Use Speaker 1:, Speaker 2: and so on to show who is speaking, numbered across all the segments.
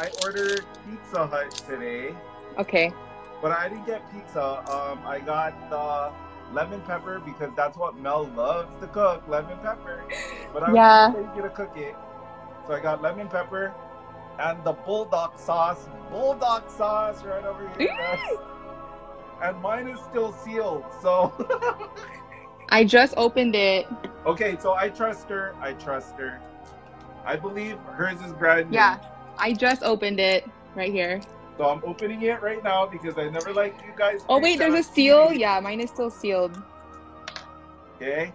Speaker 1: I ordered Pizza Hut today,
Speaker 2: Okay.
Speaker 1: but I didn't get pizza. Um, I got the lemon pepper because that's what Mel loves to cook, lemon pepper. But I
Speaker 2: Yeah.
Speaker 1: you to cook it, so I got lemon pepper and the buldak sauce. Buldak sauce right over here, and mine is still sealed. So
Speaker 2: I just opened it.
Speaker 1: okay, so I trust her. I trust her. I believe hers is brand new.
Speaker 2: Yeah. I just opened it right here.
Speaker 1: So I'm opening it right now because I never like you guys.
Speaker 2: Oh wait, there's a seal. Yeah, mine is still sealed.
Speaker 1: Okay.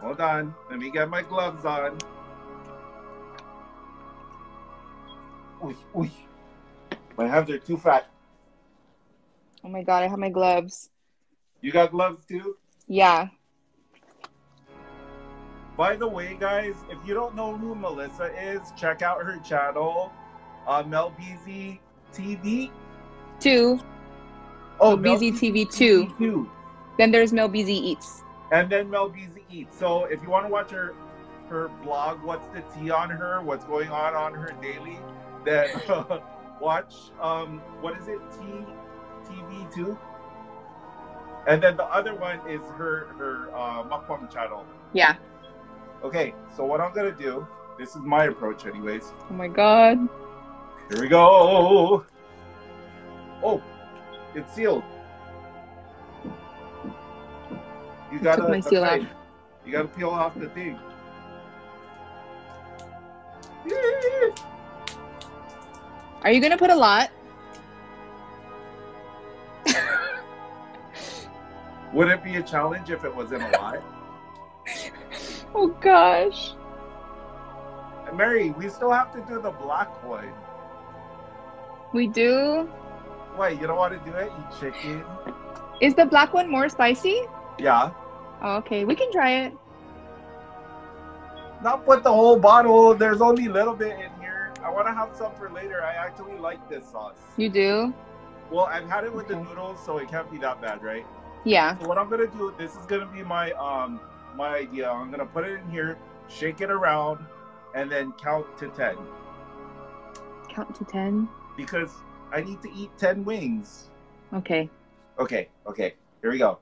Speaker 1: Hold on. Let me get my gloves on. Uy. My hands are too fat.
Speaker 2: Oh my god, I have my gloves.
Speaker 1: You got gloves too?
Speaker 2: Yeah.
Speaker 1: By the way, guys, if you don't know who Melissa is, check out her channel, uh, MelBeezee TV.
Speaker 2: Two.
Speaker 1: Oh,
Speaker 2: MelBeezee TV two.
Speaker 1: two.
Speaker 2: Then there's MelBeezee Eats.
Speaker 1: And then MelBeezee Eats. So if you want to watch her her blog, what's the tea on her, what's going on on her daily, then watch um what is it T TV two. And then the other one is her her uh, mukbang channel.
Speaker 2: Yeah.
Speaker 1: Okay, so what I'm gonna do, this is my approach, anyways.
Speaker 2: Oh my god.
Speaker 1: Here we go. Oh, it's sealed. You gotta
Speaker 2: my seal
Speaker 1: okay. You gotta peel off the thing.
Speaker 2: Are you gonna put a lot?
Speaker 1: Would it be a challenge if it wasn't a lot?
Speaker 2: Oh gosh.
Speaker 1: Mary, we still have to do the black one.
Speaker 2: We do.
Speaker 1: Wait, you don't want to do it? Eat chicken?
Speaker 2: Is the black one more spicy?
Speaker 1: Yeah.
Speaker 2: Oh, okay, we can try it.
Speaker 1: Not put the whole bottle. There's only a little bit in here. I want to have some for later. I actually like this sauce.
Speaker 2: You do?
Speaker 1: Well, I've had it with the noodles, so it can't be that bad, right?
Speaker 2: Yeah.
Speaker 1: So what I'm gonna do, this is gonna be my um my idea. I'm gonna put it in here, shake it around, and then count to ten
Speaker 2: Count to ten.
Speaker 1: because I need to eat ten wings.
Speaker 2: Okay.
Speaker 1: Okay, okay, here we go.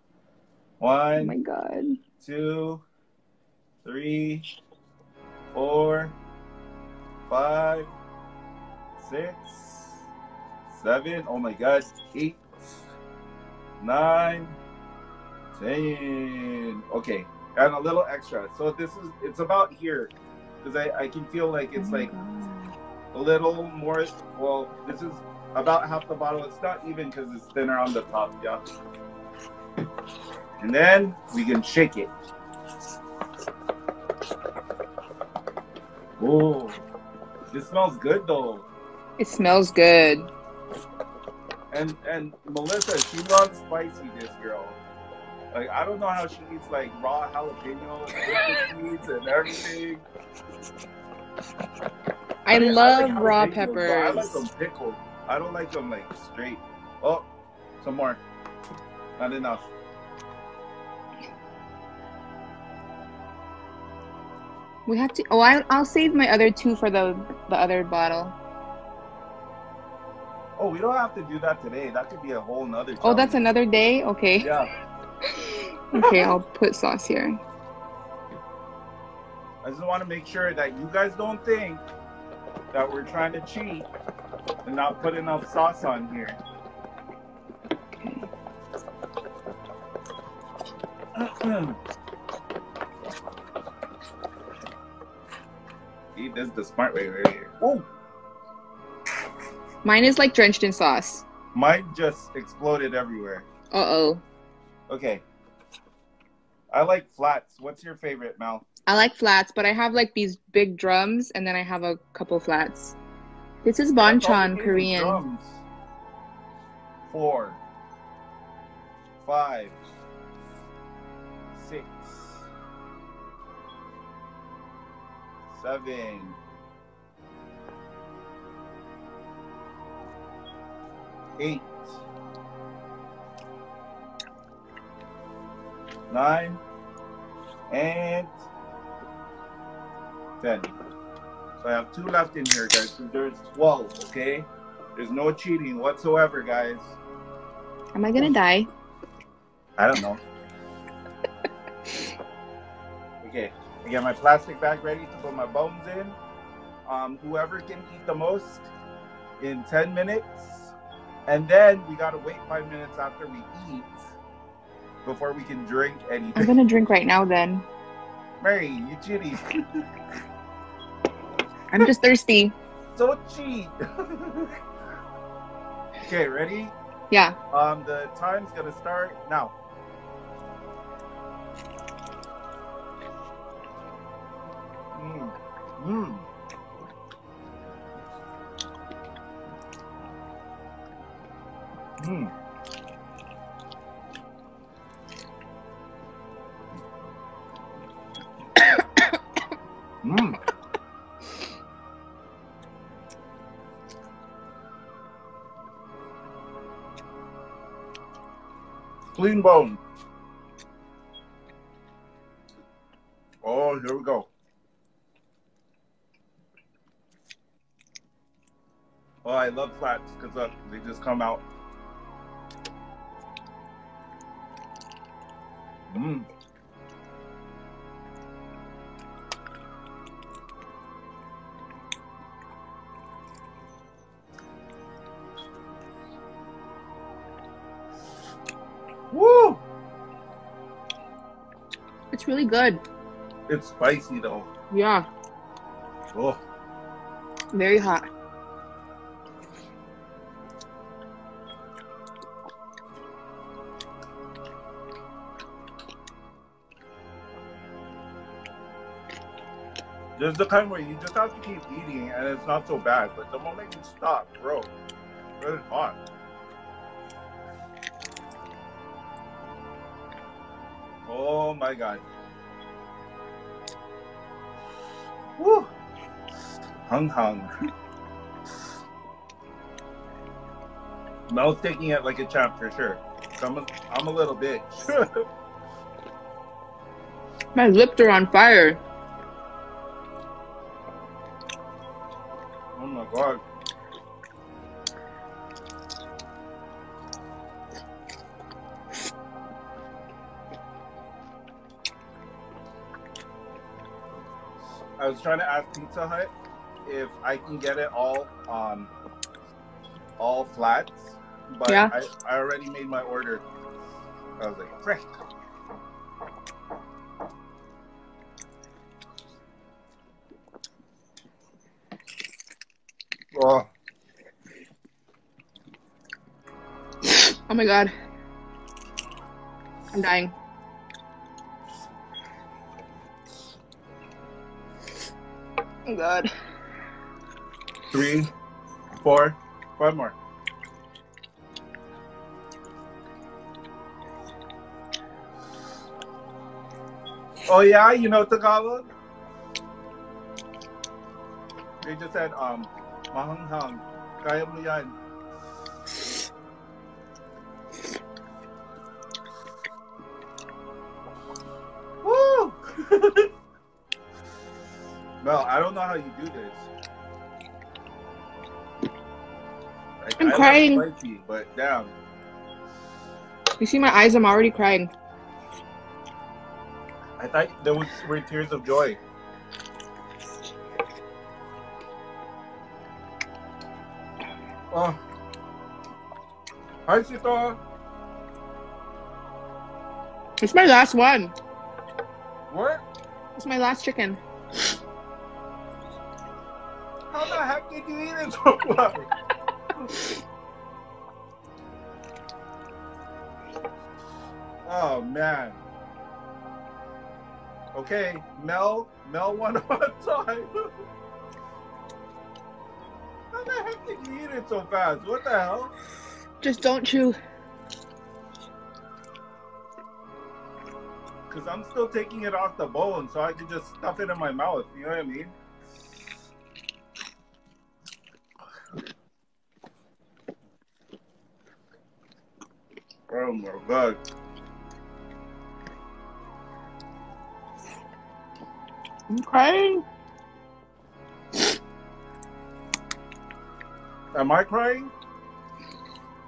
Speaker 2: Oh
Speaker 1: One,
Speaker 2: my god.
Speaker 1: two, three, four, five, six, seven. Oh my god, eight, nine, ten. Okay, and a little extra. So this is it's about here because I I can feel like it's
Speaker 2: Oh
Speaker 1: like a little more. Well, this is about half the bottle. It's not even because it's thinner on the top. Yeah. And then we can shake it. Oh, this smells good though.
Speaker 2: It smells good.
Speaker 1: And and Melissa, she loves spicy. This girl. Like I don't know how she eats like raw jalapenos, with seeds, and everything.
Speaker 2: I
Speaker 1: mean,
Speaker 2: love
Speaker 1: like
Speaker 2: raw
Speaker 1: jalapenos, but I like them pickled. I don't like them like straight. Oh, some more. Not enough.
Speaker 2: We have to. Oh, I, I'll save my other two for the the other bottle.
Speaker 1: Oh, we don't have to do that today. That could be a whole nother.
Speaker 2: Oh, that's another day. Okay.
Speaker 1: Yeah.
Speaker 2: Okay, I'll put sauce here.
Speaker 1: I just want to make sure that you guys don't think that we're trying to cheat and not put enough sauce on here.
Speaker 2: Okay.
Speaker 1: See, this is the smart way right here. Oh,
Speaker 2: Mine is like drenched in sauce.
Speaker 1: mine just exploded everywhere.
Speaker 2: Uh oh.
Speaker 1: Okay. I like flats. What's your favorite, Mel?
Speaker 2: I like flats, but I have like these big drums, and then I have a couple flats. This is banchan Korean.
Speaker 1: drums. Four. Five. Six. Seven. Eight. Nine. And ten. So I have two left in here, guys. So there's 12, okay? There's no cheating whatsoever, guys.
Speaker 2: Am I gonna die?
Speaker 1: I don't know. okay, I got my plastic bag ready to put my bones in. Um, whoever can eat the most in 10 minutes. And then we gotta wait five minutes after we eat before we can drink
Speaker 2: I'm
Speaker 1: anything.
Speaker 2: gonna drink right now then.
Speaker 1: Mary, you cheating.
Speaker 2: I'm just thirsty.
Speaker 1: so cheat. okay, ready?
Speaker 2: Yeah.
Speaker 1: Um, the time's gonna start now. Mm. Mm. Mm. Mm. Clean bone. Oh, here we go. Oh, I love flats because look, they just come out. Mm. Woo!
Speaker 2: It's really good.
Speaker 1: It's spicy though.
Speaker 2: Yeah.
Speaker 1: Oh,
Speaker 2: Very hot.
Speaker 1: there's the kind where you just have to keep eating and it's not so bad, but the moment you stop, bro, it's hot. Oh got. Woo! Hung hung. Mel's taking it like a champ for sure. I'm a, I'm a little bitch.
Speaker 2: My lips are on fire.
Speaker 1: oh my god. I was trying to ask Pizza Hut if I can get it all um all flats, but
Speaker 2: Yeah.
Speaker 1: I, I already made my order. I was like, frick. Oh,
Speaker 2: Oh my god. I'm dying. Oh god.
Speaker 1: three, four, five more. Oh yeah, you know Tagalog? They just said, um, mahanghang, kaya mo yan. I don't know how you do this. Like,
Speaker 2: I'm
Speaker 1: I like
Speaker 2: crying.
Speaker 1: But damn.
Speaker 2: You see my eyes? I'm already crying.
Speaker 1: I thought there was were tears of joy. Oh. Hi, Sita.
Speaker 2: It's my last one.
Speaker 1: What?
Speaker 2: It's my last chicken.
Speaker 1: The heck did you eat it so fast? oh man. Okay, Mel, Mel won on time. How the heck did you eat it so fast? What the hell?
Speaker 2: Just don't chew.
Speaker 1: Because I'm still taking it off the bone so I can just stuff it in my mouth. You know what I mean? Oh my god.
Speaker 2: Crying.
Speaker 1: Am I crying?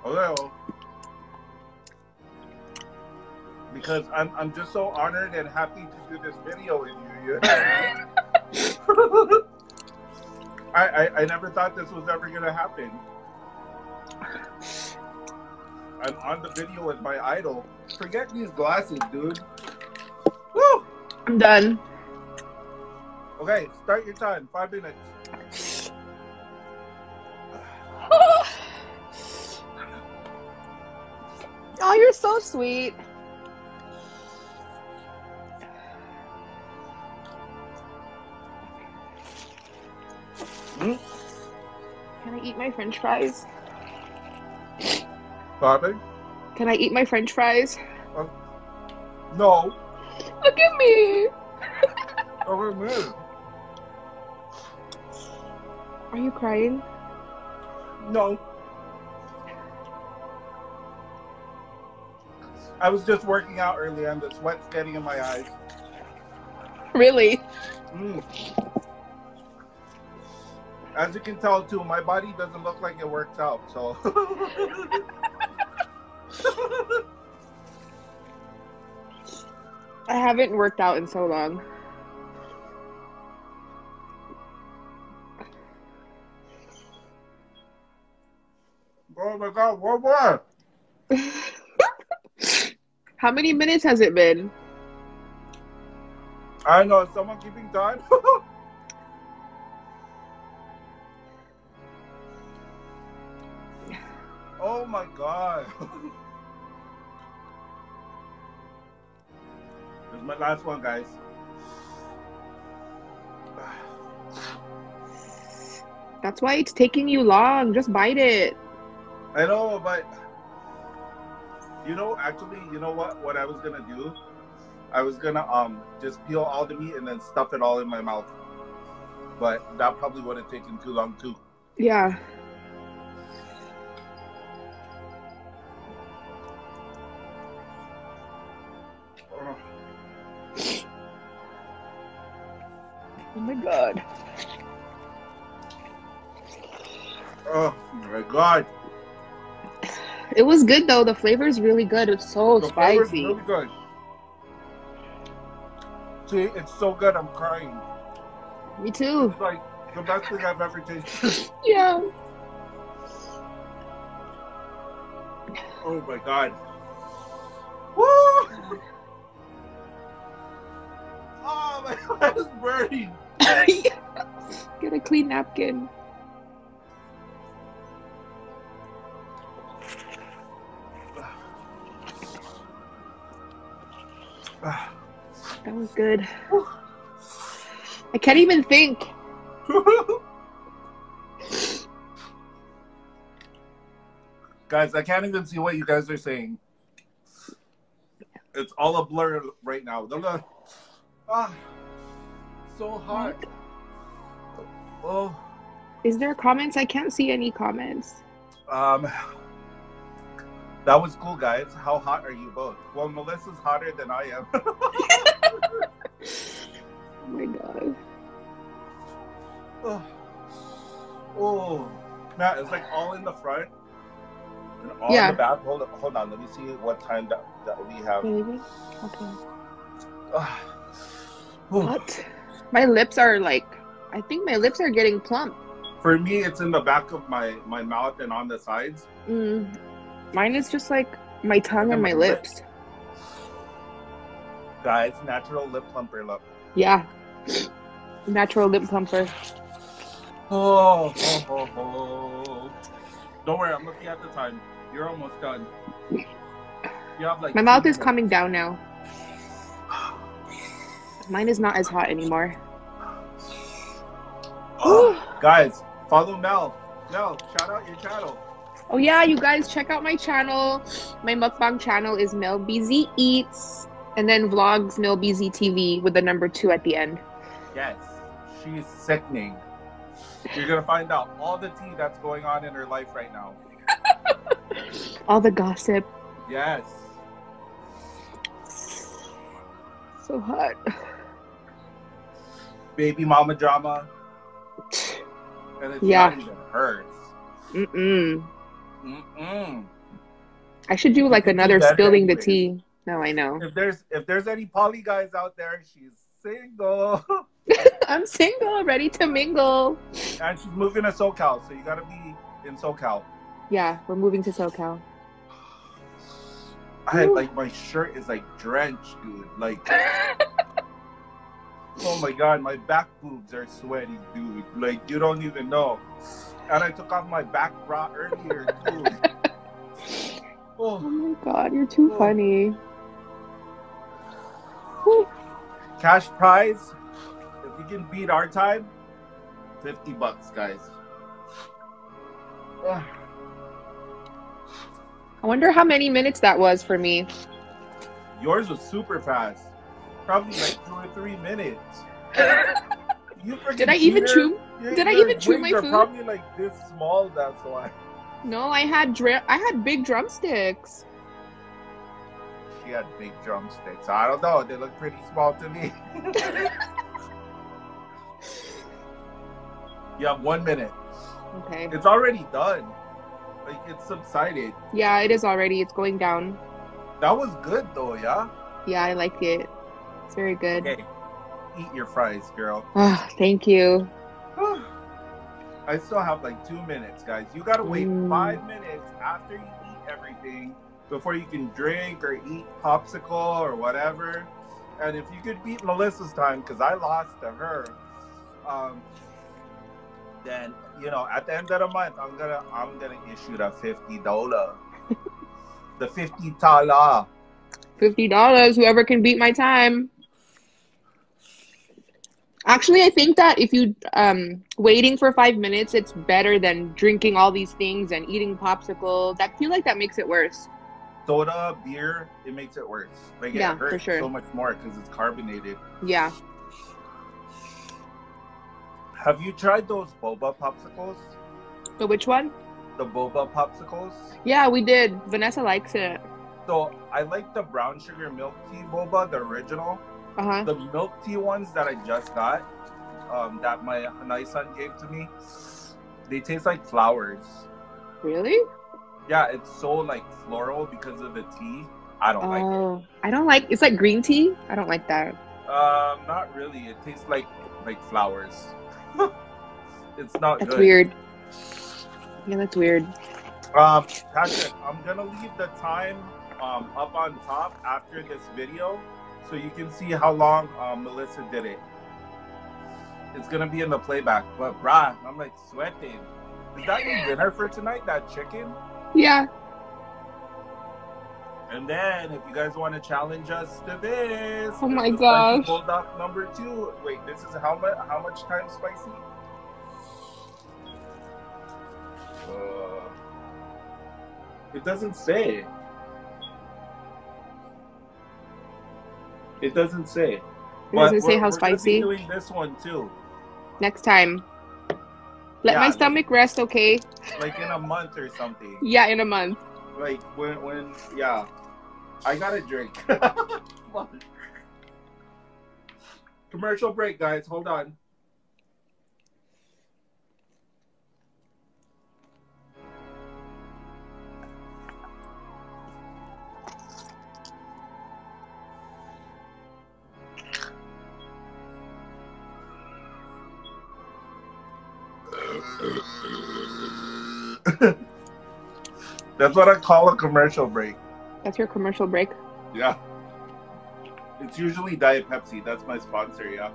Speaker 1: Hello. Because I'm I'm just so honored and happy to do this video with you. I, I I never thought this was ever gonna happen. I'm on the video with my idol. Forget these glasses, dude. Woo!
Speaker 2: I'm done.
Speaker 1: Okay, start your time. Five minutes.
Speaker 2: oh, you're so sweet.
Speaker 1: Hmm?
Speaker 2: Can I eat my french fries?
Speaker 1: Pardon?
Speaker 2: Can I eat my french fries?
Speaker 1: No.
Speaker 2: Look at me.
Speaker 1: Over me.
Speaker 2: Are you crying?
Speaker 1: No. I was just working out earlier and the sweat's getting in my eyes.
Speaker 2: Really?
Speaker 1: Mm. As you can tell too, my body doesn't look like it works out, so
Speaker 2: I haven't worked out in so long.
Speaker 1: Oh my god, one more!
Speaker 2: How many minutes has it been?
Speaker 1: I know, someone keeping time? oh my god. is my last one, guys.
Speaker 2: That's why it's taking you long. Just bite it.
Speaker 1: I know, but you know, actually, you know what? What I was gonna do, I was gonna um just peel all the meat and then stuff it all in my mouth. But that probably would have taken too long too.
Speaker 2: Yeah. Oh my god.
Speaker 1: Oh my god,
Speaker 2: It was good though. The flavor is really good. It's so
Speaker 1: the flavor's
Speaker 2: spicy.
Speaker 1: really good. See, it's so good. I'm crying.
Speaker 2: Me too.
Speaker 1: It's like the best thing I've ever tasted.
Speaker 2: Yeah.
Speaker 1: oh my god. God, it's burning.
Speaker 2: Get a clean napkin. That was good. I can't even think.
Speaker 1: guys, I can't even see what you guys are saying. It's all a blur right now. Ah, so hot. Oh,
Speaker 2: Is there comments? I can't see any comments.
Speaker 1: um, that was cool, guys. How hot are you both? Well, Melissa's hotter than I am.
Speaker 2: Oh my god.
Speaker 1: oh, oh, Matt, it's like all in the front and all
Speaker 2: Yeah.
Speaker 1: in the back. Hold on, hold on. Let me see what time that, that we have.
Speaker 2: Maybe? Okay.
Speaker 1: Ah. Oh.
Speaker 2: What? My lips are like, I think my lips are getting plump.
Speaker 1: For me, it's in the back of my my mouth and on the sides.
Speaker 2: Mm. Mine is just like my tongue and my
Speaker 1: my
Speaker 2: lips.
Speaker 1: Guys, natural lip plumper look.
Speaker 2: Yeah. Natural lip plumper.
Speaker 1: Oh, oh, oh, oh. Don't worry, I'm looking at the time. You're almost done. You have like
Speaker 2: My mouth is
Speaker 1: minutes.
Speaker 2: coming down now. Mine is not as hot anymore.
Speaker 1: Oh, guys, follow Mel. Mel, shout out your channel.
Speaker 2: Oh yeah, you guys check out my channel. My mukbang channel is Mel Eats, and then vlogs Mel TV with the number two at the end.
Speaker 1: Yes, she's sickening. You're gonna find out all the tea that's going on in her life right now.
Speaker 2: All the gossip.
Speaker 1: Yes.
Speaker 2: So hot.
Speaker 1: Baby mama drama. And it's
Speaker 2: Yeah.
Speaker 1: not even hers.
Speaker 2: Mm-mm.
Speaker 1: Mm-mm.
Speaker 2: I should do like another spilling the tea. No, I know.
Speaker 1: If there's if there's any poly guys out there, she's single
Speaker 2: I'm single, ready to mingle.
Speaker 1: and she's moving to SoCal, so you gotta be in SoCal.
Speaker 2: Yeah, we're moving to SoCal.
Speaker 1: I
Speaker 2: Ooh.
Speaker 1: like my shirt is like drenched, dude. Like, oh my god, my back boobs are sweaty, dude. Like you don't even know. And I took off my back bra earlier too.
Speaker 2: Oh
Speaker 1: oh,
Speaker 2: my god, you're too
Speaker 1: Oh.
Speaker 2: funny.
Speaker 1: Cash prize. If you can beat our time, fifty bucks, guys. Ugh.
Speaker 2: I wonder how many minutes that was for me.
Speaker 1: Yours was super fast. Probably like two or three minutes. You
Speaker 2: Did I even chew?
Speaker 1: Your-
Speaker 2: did I even chew my
Speaker 1: are
Speaker 2: food?
Speaker 1: Probably like this small. That's why.
Speaker 2: No, I had dr- I had big drumsticks.
Speaker 1: She had big drumsticks. I don't know. They look pretty small to me. you have one minute.
Speaker 2: Okay.
Speaker 1: It's already done. Like it's subsided.
Speaker 2: Yeah, it is already. It's going down.
Speaker 1: That was good though, yeah.
Speaker 2: Yeah, I like it. It's very good.
Speaker 1: Okay, eat your fries, girl.
Speaker 2: Ah, thank you.
Speaker 1: I still have like two minutes, guys. You gotta wait
Speaker 2: Mm.
Speaker 1: five minutes after you eat everything before you can drink or eat popsicle or whatever. And if you could beat Melissa's time, because I lost to her, um, then you know at the end of the month I'm gonna I'm gonna issue the fifty dollar, the fifty dollar.
Speaker 2: Fifty dollars. Whoever can beat my time. Actually, I think that if you um waiting for five minutes, it's better than drinking all these things and eating popsicles. That feel like that makes it worse.
Speaker 1: Soda, beer, it makes it worse. Like
Speaker 2: Yeah,
Speaker 1: it
Speaker 2: for
Speaker 1: hurts
Speaker 2: sure.
Speaker 1: so much more because it's carbonated.
Speaker 2: Yeah.
Speaker 1: Have you tried those boba popsicles?
Speaker 2: So which one?
Speaker 1: The boba popsicles?
Speaker 2: Yeah, we did. Vanessa likes it.
Speaker 1: So I like the brown sugar milk tea boba, the original.
Speaker 2: Uh huh.
Speaker 1: The milk tea ones that I just got, um, that my nice son gave to me, they taste like flowers.
Speaker 2: Really?
Speaker 1: Yeah, it's so like floral because of the tea. I don't like it.
Speaker 2: Oh, I don't like. It's like green tea. I don't like that.
Speaker 1: Um, not really. It tastes like like flowers. it's not
Speaker 2: That's
Speaker 1: good.
Speaker 2: weird. Yeah, that's weird.
Speaker 1: Um, Patrick, I'm gonna leave the time um, up on top after this video, so you can see how long um, Melissa did it. It's gonna be in the playback, but brah, I'm like sweating. Is that your dinner for tonight? That chicken?
Speaker 2: Yeah.
Speaker 1: And then, if you guys want to challenge us to this,
Speaker 2: Oh my
Speaker 1: this is Spicy
Speaker 2: gosh.
Speaker 1: Buldak number two. Wait, this is how much? How much time spicy? Uh, it doesn't say. It doesn't say.
Speaker 2: It
Speaker 1: But
Speaker 2: doesn't say
Speaker 1: we're-
Speaker 2: how
Speaker 1: we're
Speaker 2: spicy.
Speaker 1: doing this one too,
Speaker 2: Next time. Let
Speaker 1: Yeah,
Speaker 2: my
Speaker 1: like-
Speaker 2: stomach rest, okay?
Speaker 1: like in a month or something.
Speaker 2: Yeah, in a month.
Speaker 1: Like when, when, yeah. I got a drink. Commercial break, guys. Hold on. That's what I call a commercial break.
Speaker 2: That's your commercial break.
Speaker 1: Yeah. It's usually Diet Pepsi. That's my sponsor, yeah.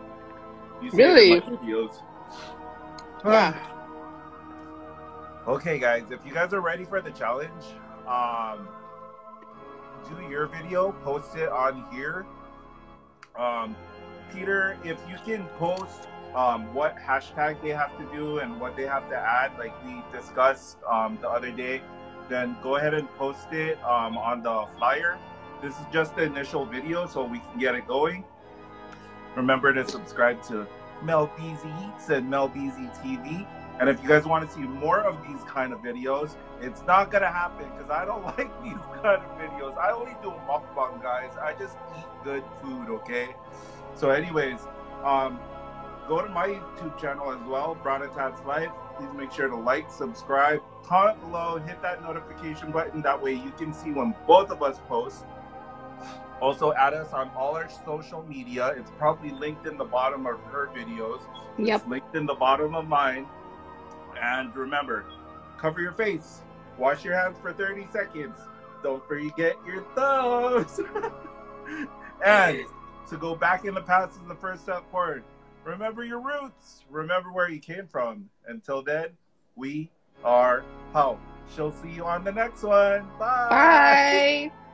Speaker 2: Really? Yeah.
Speaker 1: okay, guys. If you guys are ready for the challenge, um, do your video, post it on here. Um, Peter, if you can post um, what hashtag they have to do and what they have to add, like we discussed um, the other day, then go ahead and post it um, on the flyer. This is just the initial video, so we can get it going. Remember to subscribe to MelBeezee Eats and MelBeezee TV. And if you guys want to see more of these kind of videos, it's not gonna happen because I don't like these kind of videos. I only do mukbang, guys. I just eat good food, okay? So, anyways, um, go to my YouTube channel as well, Tatz Life. Please make sure to like, subscribe, comment below, hit that notification button. That way you can see when both of us post. Also, add us on all our social media. It's probably linked in the bottom of her videos.
Speaker 2: Yep.
Speaker 1: It's linked in the bottom of mine. And remember, cover your face. Wash your hands for 30 seconds. Don't forget your thumbs. and to go back in the past is the first step forward. Remember your roots. Remember where you came from. Until then, we are How. She'll see you on the next one. Bye.
Speaker 2: Bye.